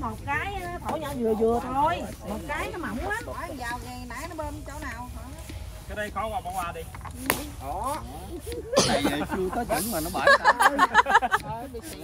một cái á, thổi nhỏ vừa vừa thôi. Một cái nó mỏng quá hỏi vào ngày nãy nó bơm chỗ nào? Cái đây khó qua bỏ qua đi. Tại vì chưa tới chuẩn mà nó bể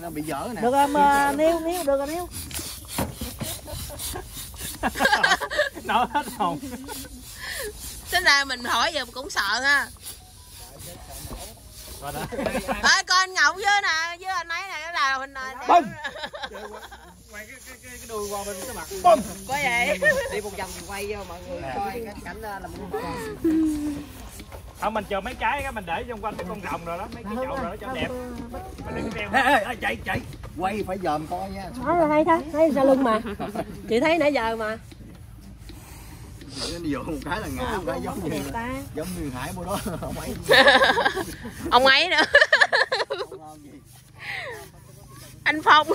nó bị dở nè. Được mà niêu niêu được rồi niêu nở hết hồn tính ra mình hỏi giờ cũng sợ ha. Rồi đó. Ơi coi anh ngọc với nè với anh ấy nè cái nào hình này Bông. Quay cái cái cái, cái đuôi qua bên cái mặt. Có vậy. Đi một vòng quay cho mọi người coi cái cảnh làm không mình chờ mấy cái cái mình để xung quanh cái con rồng rồi đó mấy cái chậu rồi đó cho đẹp. mình đừng treo. Ê, ê, ê, chạy chạy. Quay phải dòm coi nha. Nói là hay thế thấy sau lưng mà. Chị thấy nãy giờ mà. Nó vô một cái là ngã một cái giống như giống như hải bữa đó. Không ấy. Ông ấy nữa anh phong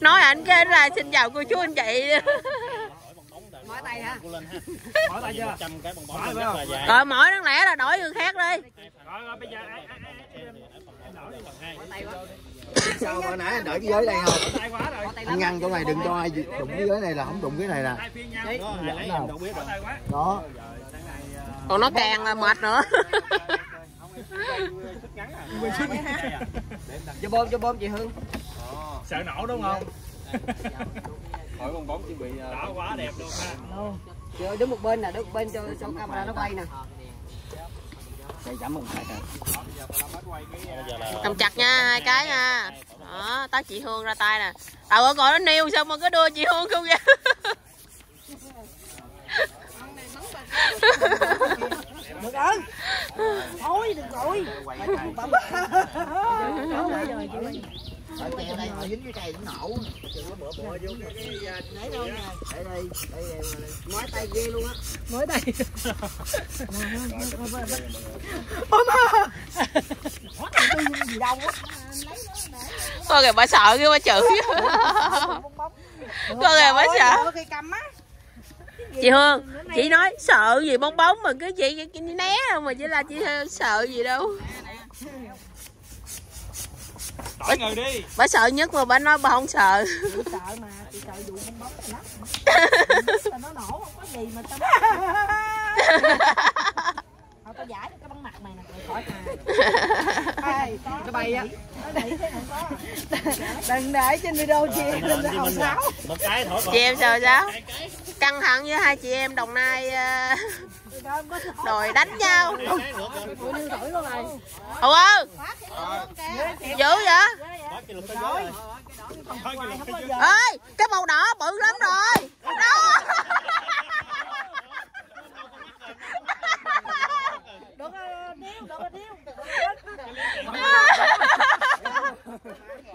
nói ảnh cái là xin chào cô chú anh chị mỏi tay hả mở tay chưa trăm cái bong bóng rất là dài rồi mỗi đáng lẽ là đổi người khác đi rồi bây giờ sao hồi nãy anh đợi cái giới đây không tay quá rồi anh ngăn chỗ này đừng cho ai đụng cái giới này là không đụng cái này nè đó còn nó càng là mệt nữa cho bơm cho bơm chị hương sợ nổ đúng không? Hỏi bong bóng chuẩn bị đó quá đẹp luôn ha. Chị đứng một bên nè đứng một bên cho cho camera nó quay nè. Chạy chậm một cái cầm chặt nha hai cái nha. Đó tới chị hương ra tay nè. Tao ơi coi nó nêu sao mà có đưa chị hương không vậy? Được rồi. Thôi được rồi Ở đây đây họ dính cái cây nó nổ. Cái đâu nè để đây. đây mỏi tay ghê luôn á. Mới đây ôm à gì đâu á coi kìa bà sợ cái bà chửi coi kìa bà sợ. Cây cầm á. Chị hương chị nói sợ gì bong bóng mà cứ chị chị né không mà chỉ là chị sợ gì đâu đổi người đi. bà sợ nhất mà bà nói bà không sợ. Chị sợ mà chị sợ vụ bong bóng này lắm nó nổ không có gì mà tao Thôi tao giải cho cái bắn mặt mày nè mày khỏi hà Ê, có nó bay á. Đừng để trên video chị đừng để hậu sáo một cái thổi chị em sợ sao căng thẳng với hai chị em đồng nai ờ, đòi đánh nhau. Hầu ơi dữ vậy? Ơi cái màu đỏ bự lắm rồi. Đó.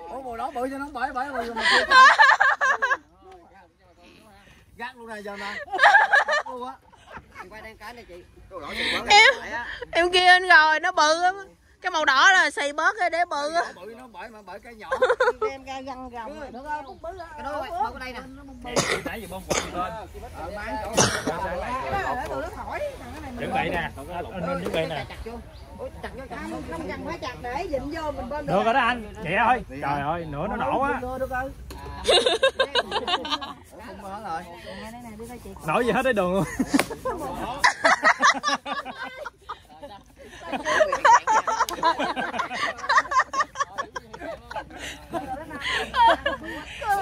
Ủa mùa đó bự cho nó bể bể rồi mà gác luôn này giờ nè Gác luôn á Chị quay đen cái này chị Đồ đỏ gì quá em em kia anh rồi nó bự lắm cái màu đỏ là xì bớt cái để bự á. Bự nó bể mà bể cây nhỏ. Em ra găng gồng được rồi bút bứ cái đó bơm ở đây nè nãy giờ bông quạt gì lên Ờ, thổi chuẩn bị nè. Anh nên chuẩn bị nè. Chặt vô. Ủa, chặt vô chặt không không cần phải chặt để dịnh vô mình bơm được rồi đó anh. Vậy thôi. Trời ơi nửa nó nổ á. được được rồi không mở rồi nè đây nè đưa đây chị nổ gì hết tới đường luôn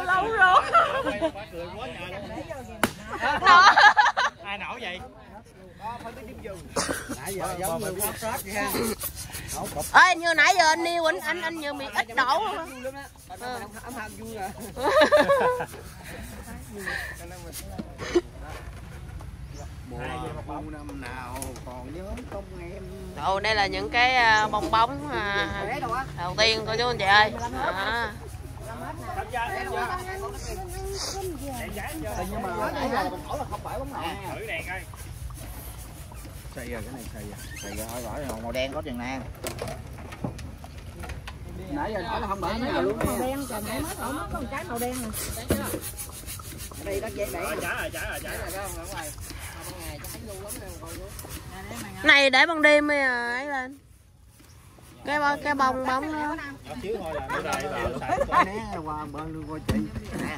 lâu rồi ai nổ vậy? Nãy giờ giống như nãy giờ anh yêu anh anh anh như bị ít đổ ấm hầm vui rồi mùa năm nào còn nhớ công em Ồ, đây là những cái bong bóng à, đầu tiên cô chú anh chị ơi à. nhưng mà nãy giờ mình hỏi là không phải bóng nào thử đèn coi xây rồi cái này xây rồi xây rồi hỏi rõ rồi màu đen có chừng nè nãy giờ là không phải nào luôn. Màu đen trời nãy mới mất có một cái màu đen nè. Đây nó dễ bể trả rồi trả rồi trả rồi. Này để ban đêm mới à, ấy lên. Cái bo- cái bông bóng đó. xíu thôi là nó đây vào né qua bên luôn coi chị. Nè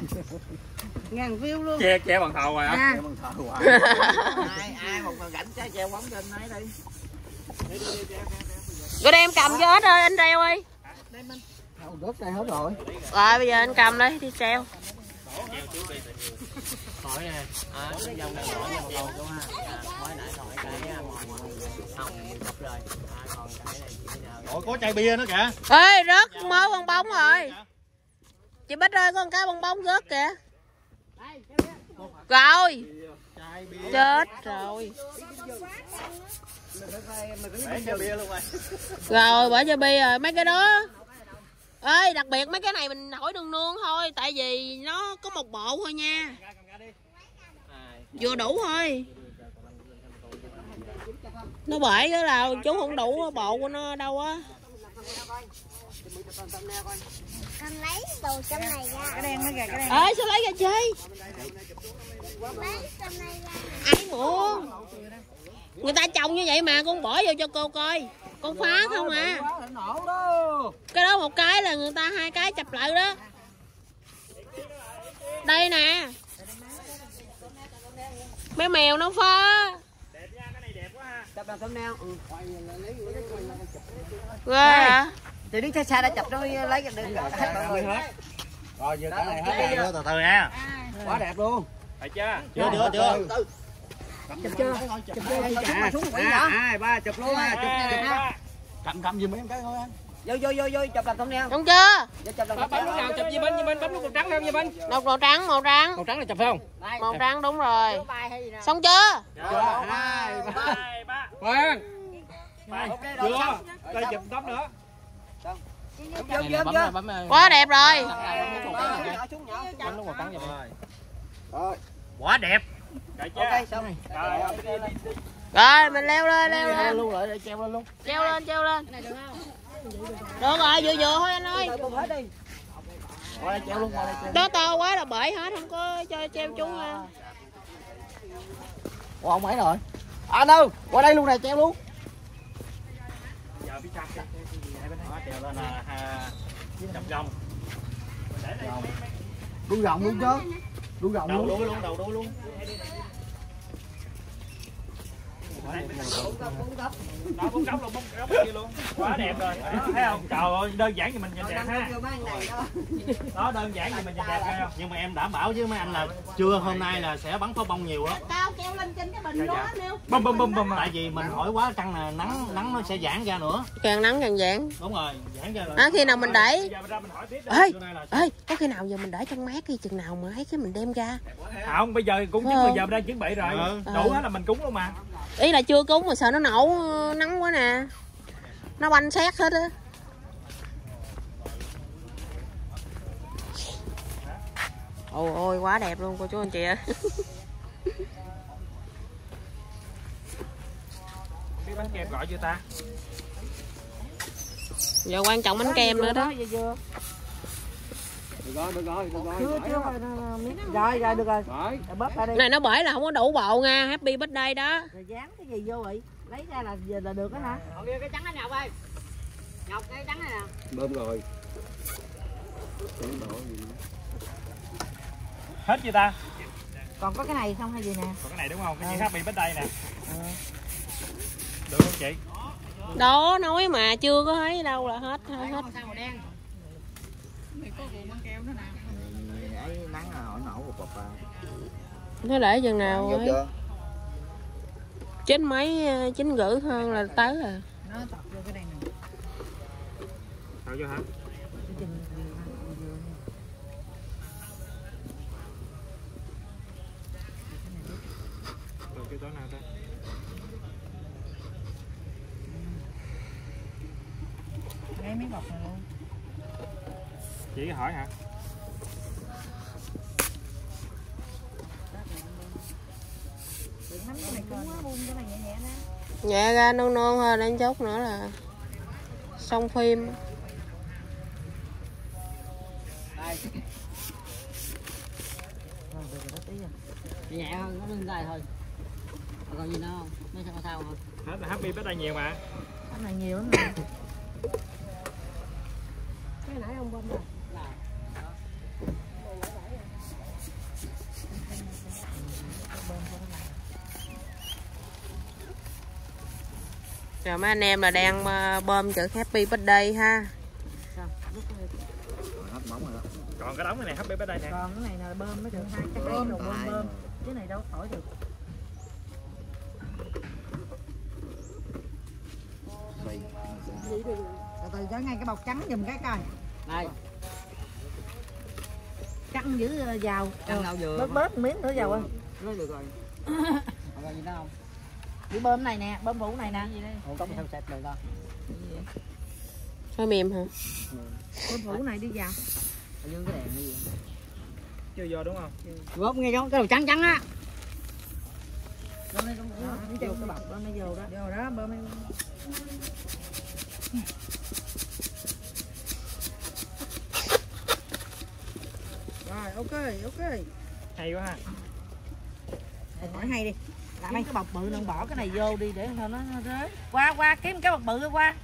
ngàn view luôn. Che che bằng thầu rồi á che bằng thợ hoài ai ai một rảnh trái treo bóng trên ấy đi Rồi đem cầm cho hết ơi anh treo ơi. Không, rớt đây hết rồi Rồi bây giờ anh cầm đây đi treo. hỏi nè à, cái dòng này hỏi nhau lâu chú ha mới nãy hỏi cái mòn hồng cọc rồi à, còn cái này chỉ nào Ủa có chai bia nữa kìa Ê rớt mớ bong bóng rồi. Chị Bích ơi con cá bong bóng rớt kìa. Rồi. Chết rồi. Bia rồi Rồi bỏ cho bi rồi mấy cái đó. Ê đặc biệt mấy cái này mình hỏi đường nương thôi tại vì nó có một bộ thôi nha. Vừa đủ thôi. Nó bởi cái là chú không đủ bộ của nó đâu á. con lấy đồ trong này ra cái đen nó kìa cái đen Ê sao lấy ra chơi? lấy trong này ra Ai mua? Người ta trồng như vậy mà con bỏ vô cho cô coi. Con phá không à. nổ đó Cái đó một cái là người ta hai cái chập lại đó. Đây nè. Mấy mèo nó phá. chụp làm thumbnail ừ. Ghê hả? thì đứng xa xa đã chụp nó lấy cái đường hết người rồi giờ cái này hết rồi từ từ nha quá đẹp luôn phải chưa chưa chưa chưa chụp chưa? Chụp chưa? Xuống quỷ à, hả hai ba chụp luôn ha chụp Hai, chụp ba. cầm cầm giùm em cái thôi anh. Vô vô vô vô chụp làm thumbnail Đúng chưa? vô chụp làm bấm lúc nào chụp gì bên gì bên? Bấm nút màu trắng không gì bên? Đọc màu trắng, màu trắng. màu trắng là chụp phải không? Màu trắng đúng rồi. bài hay gì nè? Xong chưa? hai ba. Khoan Chưa? xong. Đây chụp tóc nữa. nè, nè, nè. Quá đẹp rồi. xuống Quá đẹp ok xong. Rồi mình leo lên, leo lên. luôn lại để treo lên luôn. Treo lên, treo lên. Được rồi, vừa vừa thôi anh ơi. Đó to quá là bể hết, không có cho treo chú ha. Ủa ông ấy rồi. Anh ơi qua đây luôn này treo luôn. Giờ bên đó treo lên là ha, chọc gông Mình để đây đu rộng luôn chứ đu rộng đầu luôn. đuôi luôn đầu đuôi luôn đó bốn góc luôn bốn góc kia luôn quá đẹp rồi đó, thấy không trời ơi đơn giản thì mình nhìn đẹp ha đó đơn giản thì mình nhìn đẹp không nhưng mà em đảm bảo với mấy anh là trưa hôm nay là sẽ bắn pháo bông nhiều đó Cao treo lên trên cái bình đó nêu. bum bum bum bum tại vì mình hỏi quá căng là nắng nắng nó sẽ giãn ra nữa Càng nắng càng giãn. đúng rồi giãn ra là À, khi nào mình để Ê, Trưa nay là ê, có khi nào giờ mình để trong mát đi chừng nào mà thấy cái mình đem ra. không bây giờ cũng Phải chín mười không? giờ mình đang chuẩn bị rồi Ừ. đủ hết là mình cúng luôn mà Ý là chưa cúng mà sợ nó nổ nắng quá nè. Nó banh xét hết á. Ôi ôi quá đẹp luôn cô chú anh chị ơi. biết bánh kem gọi chưa ta Giờ quan trọng bánh kem nữa đó. Được rồi được rồi được rồi. Chưa? rồi rồi được rồi. Rồi Rồi bóp ra đi Này nó bởi là không có đủ bộ nha. Happy birthday đó. rồi dán cái gì vô vậy? Lấy ra là giờ là được đó hả? Cái trắng này ngọc ơi. Ngọc cái trắng này nè. Bơm rồi. Hết chưa ta? Còn có cái này không hay gì nè? Còn cái này đúng không? Cái Ừ. chữ happy birthday nè. Được không chị? Đó nói mà chưa có thấy đâu là hết hết. hết. ấy nắng là họ nổ một bọc à Nó để chừng nào ấy. Chín mấy ờ, chín rưỡi hơn là tới à. sao chưa hả rồi cái đó nào ta lấy miếng bọc này luôn chị hỏi hả? Nhẹ Nhẹ ra nôn nôn thôi đến chốc nữa là xong phim. nhẹ hơn nó lên đây thôi. Còn gì nữa không? Mấy sao sao không hết là happy birthday nhiều mà. Cái này nhiều lắm cái nãy ông bơm rồi Rồi mấy anh em là đang ờ, bơm chữ Happy Birthday ha. Hấp bóng rồi đó còn cái đống này ở đây nè. Còn cái này là bơm mới được hai cái Bơm rồi bơm bơm. Cái này đâu khỏi được. Từ từ cho ngay cái bọc trắng giùm cái coi. Đây căng giữ vào căng đâu vừa bớt bớt miếng nữa vào ơi. Nó được rồi. Còn gì nữa không chỉ bơm này nè bơm vũ này nè. Không có theo sạch được đâu Hơi mềm hả? bơm vũ này đi vào. Ở dưới cái đèn như vậy chưa vô đúng không? Gốc nghe không cái đầu trắng trắng á. Bơm này vô cái bọc. Bơm nó vô đó. Vô đó bơm này rồi ok ok. Hay quá ha. Hỏi hay đi làm cái bọc bự đừng bỏ cái này vô đi để cho nó nó rớt. Qua qua kiếm cái bọc bự qua